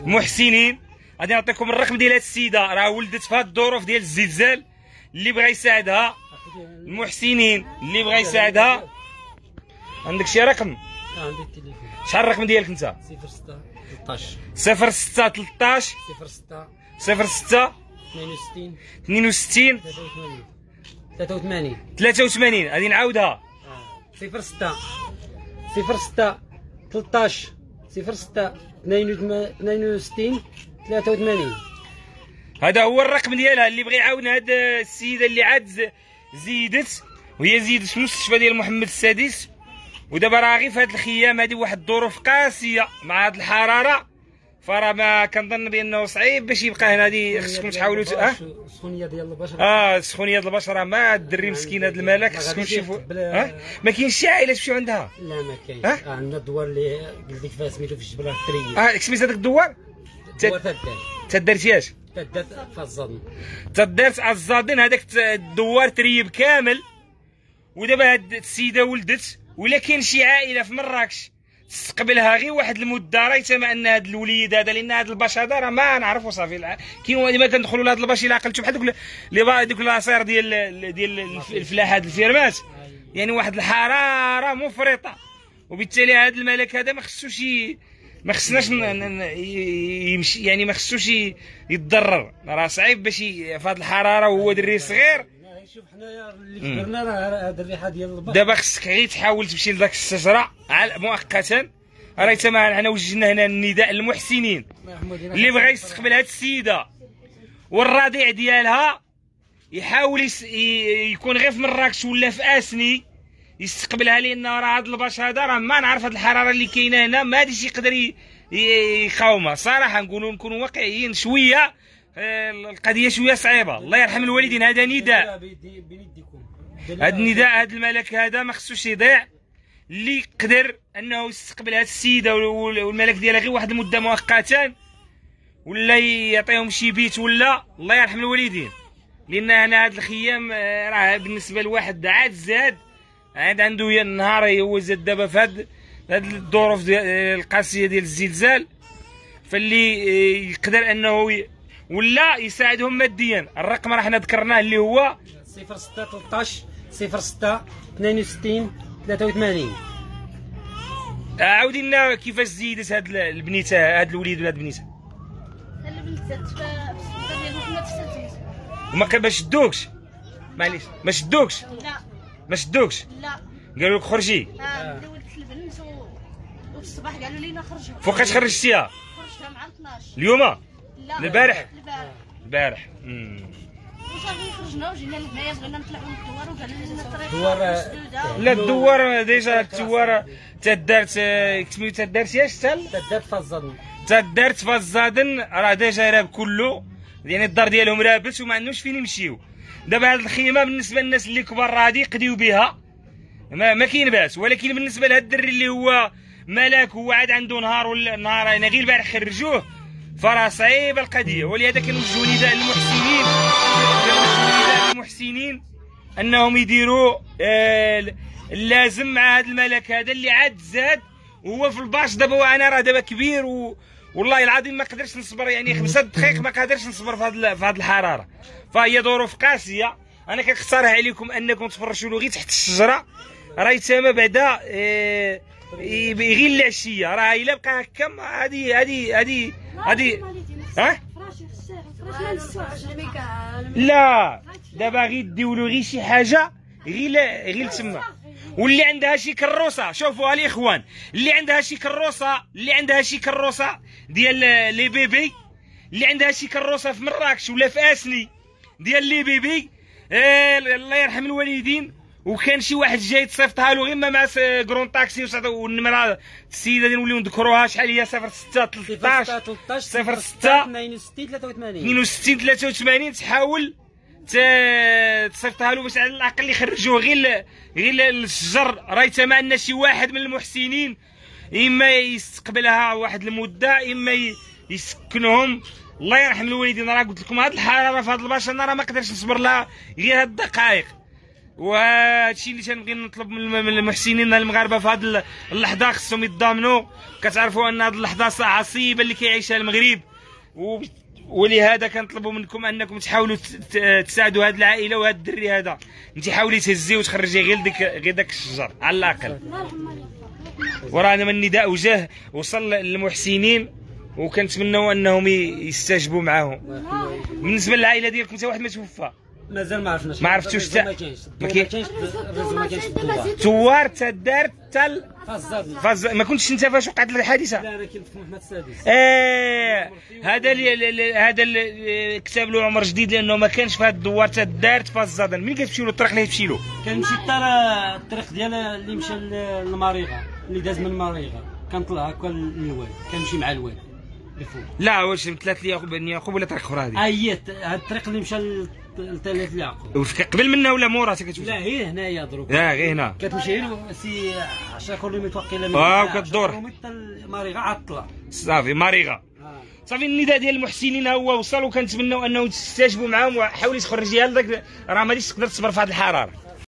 المحسنين غادي نعطيكم الرقم ديال هاد السيده راه ولدت في هاد الظروف ديال الزلزال اللي بغى يساعدها المحسنين اللي بغى يساعدها. عندك شي رقم؟ عندي التليفون. شحال الرقم ديالك انت؟ 06 13 06 13 06 06 62 62 83 83 83 غادي نعاودها. 06 06 13 06 62 83 هذا هو الرقم ديالها اللي بغى يعاون هاد السيدة اللي عاد زيدت وهي زيدت في المستشفى ديال محمد السادس. ودابا راه غير في هاد الخيام هادي واحد الظروف قاسية مع هاد الحرارة. فراه ما كنظن بأنه صعيب باش يبقى هنا هادي خصكم تحاولوا آه السخونيه ديال البشر. آه سخونية ديال البشره ما الدري مسكين هاد الملك خصكم تشوفوا. آه ما كاينش شي عائلة تمشيو عندها. لا ما كاينش؟ آه، عندنا الدوار اللي قلت لك فيها سميتو في الجبل التريي آه سميت هذاك الدوار؟ الدوار تدار تدرتياش تدار فالظن تدارت الزادين هذاك ت- الدوار تريب كامل. ودابا هاد السيدة ولدت ولا كاين شي عائلة في مراكش. تستقبلها غير واحد المدة راه يتما أن هاد الوليد هذا لأن هاد الباش هذا راه ما نعرفوا صافي. كاين ديما كندخلوا لهاد الباش إلا عقلتوا بحال دوك با- دوك les serres ديال ديال الف- الفلاحات الفيرمات يعني واحد الحراره مفرطة. وبالتالي هذا الملاك هذا ما خصوش ما خصناش يمشي يعني ما خصوش يتضرر. راه صعيب باش في هذه الحراره وهو دري صغير. شوف حنايا اللي كبرنا راه هذا الريحة ديال البحر دابا خصك غير تحاول تمشي لذاك الشجرة. مؤقتا. راه تما حنا وجهنا هنا النداء للمحسنين. اللي بغى يستقبل هاد السيدة. والرضيع ديالها يحاول يس... ي... يكون غير في مراكش ولا في آسني يستقبلها لأن راه هاد الباش هذا راه ما نعرف هاد الحرارة اللي كاينة هنا ما غاديش يقدر ي... يقاومها. صراحة نقولوا نكونوا واقعيين شوية. القضية شوية صعيبة. الله يرحم الوالدين. هذا نداء. هذا النداء هذا الملك هذا ما خصوش يضيع. اللي يقدر أنه يستقبل هذه السيدة وال- والملك ديالها غير واحد المدة مؤقتا. ولا يعطيهم شي بيت ولا. الله يرحم الوالدين. لأن هنا هذا الخيام آه، راه بالنسبة لواحد عاد زاد. عاد عنده النهار هو زاد دابا في هاد هاد الظروف آه، القاسية ديال الزلزال. فاللي آه، يقدر أنه ولا يساعدهم ماديا. الرقم راه حنا ذكرناه اللي هو 06 13 06 62 83 عاودي لنا كيفاش زيدت هاد البنيتة هاد الوليد ولا هاد البنيتة؟ وما ما شدوكش؟ معليش. ما شدوكش؟ لا. ما شدوكش؟ لا. قالوا لك خرجي. ملي ولدت البنت و- وفي الصباح قالوا لينا خرجوا. فوقاش خرجتيها؟ خرجتها مع 12 اليوم؟ البارح؟ البارح. البارح. مم. وصافي خرجنا وجينا لهنايا بغينا نطلعوا من الدوار آه، لا الدوار déjà الدوار تدارت كتمي تدارتياش تال تدار فالظن تدارت في الزادن راه déjà راب كله يعني الدار ديالهم رابت وما عندهمش فين يمشيو. دابا هاد الخيمة بالنسبة للناس اللي كبار راه غادي يقضيو بها. ما, ما كاين باس ولكن بالنسبة لهاد الدري اللي هو ملاك هو عاد عنده نهار ولا نهار يعني غير البارح خرجوه. فراه صعيبه القضية ولهذا كنوجهوا نداء للمحسنين. كنوجهوا نداء للمحسنين أنهم يديروا آه، اللازم مع هذا الملك هذا اللي عاد زاد وهو في الباش. دابا وأنا راه دابا كبير و والله العظيم ما قدرتش نصبر يعني خمسة دقائق ما قادرش نصبر في هذه في هذه الحرارة. فهي ظروف قاسية. أنا كنقترح عليكم أنكم تفرشوا له غير تحت الشجرة. راه يتسامى بعدا آه، غير العشيه راه إلا بقى هكا هذه هذه هذه هذه ها؟ لا. دابا غير ديولو غير شي حاجة غير غير تما واللي عندها شي كروسة. شوفوا الاخوان اللي عندها شي كروسة اللي عندها شي كروسة ديال لي بيبي اللي عندها شي كروسة في مراكش ولا في أسني ديال لي بيبي آه الله يرحم الوالدين. وكان شي واحد جاي تصيفطها له غير مع كرون تاكسي والنمرة السيدة اللي نوليو نذكروها شحال هي؟ 06 13 13 صفر ستة 62 83 62 83 تحاول تصيفطها له باش على الأقل يخرجوه غير غير للشجر راه يتما ان شي واحد من المحسنين. إما يستقبلها واحد المدة إما يسكنهم. الله يرحم الوالدين. راه قلت لكم هاد الحرارة في هاد البشر أنا راه ما قدرتش نصبر لها غير هاد الدقائق. وهادشي اللي تنبغي نطلب من الم- من المحسنين المغاربة في هذه اللحظة خصهم يتضامنوا. كتعرفوا أن هذه اللحظة عصيبة اللي كيعيشها المغرب. و ولهذا كنطلبوا منكم أنكم تحاولوا تساعدوا هذه العائلة وهذا الدري هذا. انت حاولي تهزيه وتخرجيه غير ديك غير داك الشجر على الأقل. ورانا من نداء وجه وصل للمحسنين. وكنتمنوا أنهم يستجبوا معاهم. بالنسبة للعائلة ديالكم حتى واحد ما توفى. مازال ما عرفناش ما عرفتوش تا- ما كاينش ما ما كاين- كاينش ما كاينش توار تدار تل فز... ما كنتش انت فاش وقعت الحادثة؟ لا أنا كنت في محمد السادس. إيه هذا هذا كتب له عمر جديد لأنه ما كانش في هذا الدوار تدار تفزضا مين كتمشي له الطريق اللي تمشي له؟ كنمشي الطريق ديال اللي مشى للمريغه اللي داز من المريغه كنطلع هكا للواد كنمشي مع الواد لفوق لا واش ثلاث يعقوب بن يعقوب ولا طريق أخرى هذه؟ اييه هاد الطريق اللي مشى يعقوب. وفي- قبل منها ولا مورا كتمشي لا هي هنايا دروك. لا غير هنا. كتمشي سي 10 كيلومتر وقيله من هنا، وكتدور. 10 كيلومتر حتى المريغه عاد طلع صافي مريغه آه. صافي النداء ديال المحسنين هو وصل وكنتمنوا أنه تستجبوا معاهم وحاولي تخرجيها لذاك راه ما غاديش تقدر تصبر في هذه الحراره